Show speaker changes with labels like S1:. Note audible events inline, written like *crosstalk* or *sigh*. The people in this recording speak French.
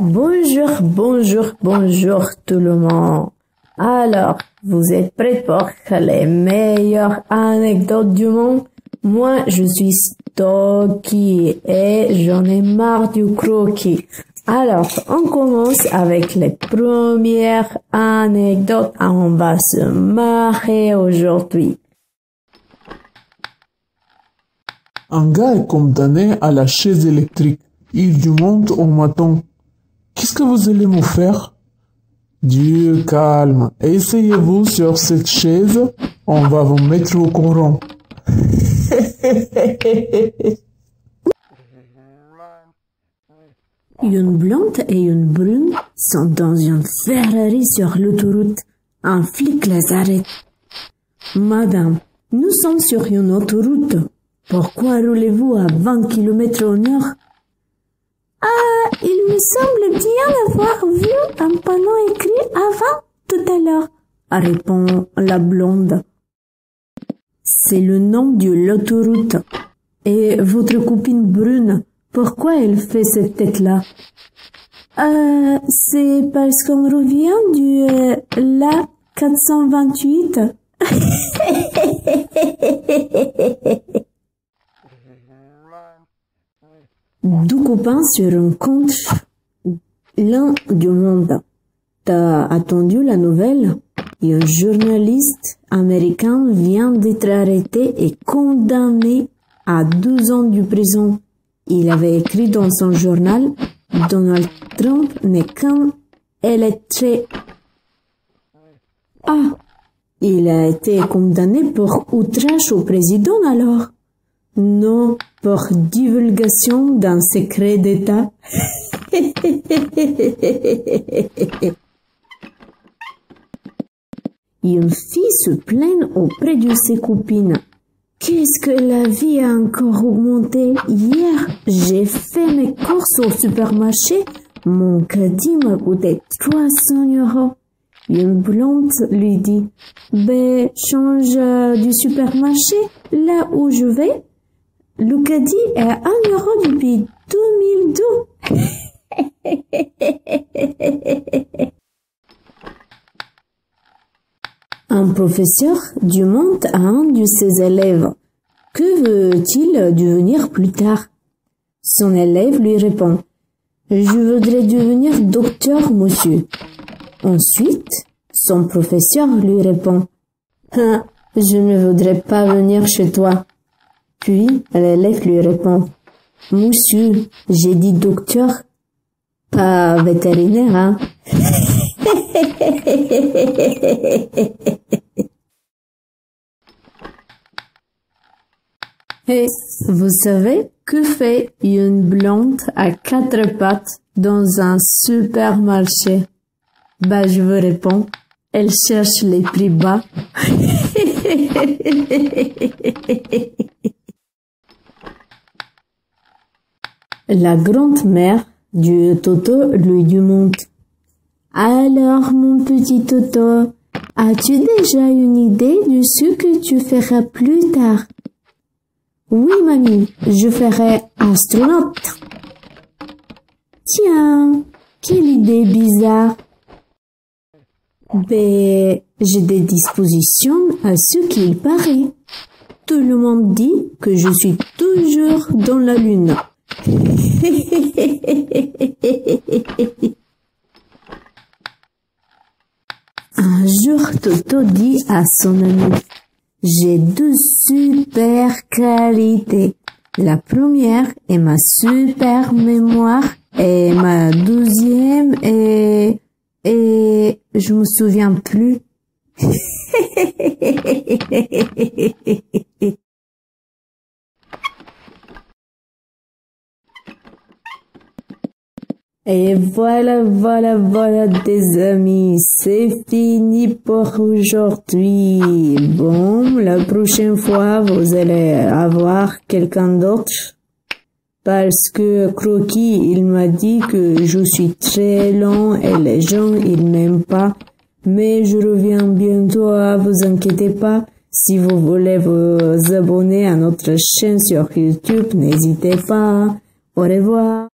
S1: Bonjour, bonjour, bonjour tout le monde. Alors, vous êtes prêts pour les meilleures anecdotes du monde? Moi, je suis Stocky et j'en ai marre du croquis. Alors, on commence avec les premières anecdotes. On va se marrer aujourd'hui.
S2: Un gars est condamné à la chaise électrique. Il demande au matin Qu'est-ce que vous allez me faire? Dieu calme. Essayez-vous sur cette chaise, on va vous mettre au courant. *laughs*
S1: Une blonde et une brune sont dans une Ferrari sur l'autoroute. Un flic les arrête. Madame, nous sommes sur une autoroute. Pourquoi roulez-vous à 20 km en heure? Ah, il me semble bien avoir vu un panneau écrit avant tout à l'heure, répond la blonde. C'est le nom de l'autoroute. Et votre copine brune, pourquoi elle fait cette tête-là? Euh, C'est parce qu'on revient du euh, la 428. *laughs* Deux copains se rencontrent l'un du monde. T'as attendu la nouvelle? Un journaliste américain vient d'être arrêté et condamné à 12 ans de prison. Il avait écrit dans son journal Donald Trump n'est qu'un électré. Ah, il a été condamné pour outrage au président alors? Non, pour divulgation d'un secret d'État. *laughs* Une fille se plaint auprès de ses copines. Qu'est-ce que la vie a encore augmenté? Hier, j'ai fait mes courses au supermarché. Mon caddie m'a coûté 300 euros. Une blonde lui dit, ben, change euh, du supermarché là où je vais. Caddie est à 1 euro depuis 2002. *laughs* Un professeur demande à un de ses élèves Que veut-il devenir plus tard? Son élève lui répond Je voudrais devenir docteur, monsieur. Ensuite, son professeur lui répond hein, Je ne voudrais pas venir chez toi. Puis l'élève lui répond Monsieur, j'ai dit docteur, pas vétérinaire, hein. *laughs* Et vous savez que fait une blonde à quatre pattes dans un supermarché? Bah je vous réponds, elle cherche les prix bas. *laughs* La grande-mère du Toto lui demande alors, mon petit Toto, as-tu déjà une idée de ce que tu feras plus tard? Oui, mamie, je ferai astronaute. Tiens, quelle idée bizarre. Ben, j'ai des dispositions à ce qu'il paraît. Tout le monde dit que je suis toujours dans la lune. *laughs* Un jour, Toto dit à son ami, j'ai deux super qualités. La première est ma super mémoire et ma deuxième est, et je me souviens plus. *laughs* Et voilà, voilà, voilà, des amis, c'est fini pour aujourd'hui. Bon, la prochaine fois, vous allez avoir quelqu'un d'autre. Parce que Croquis, il m'a dit que je suis très lent et les gens, ils m'aiment pas. Mais je reviens bientôt, vous inquiétez pas. Si vous voulez vous abonner à notre chaîne sur YouTube, n'hésitez pas. Au revoir.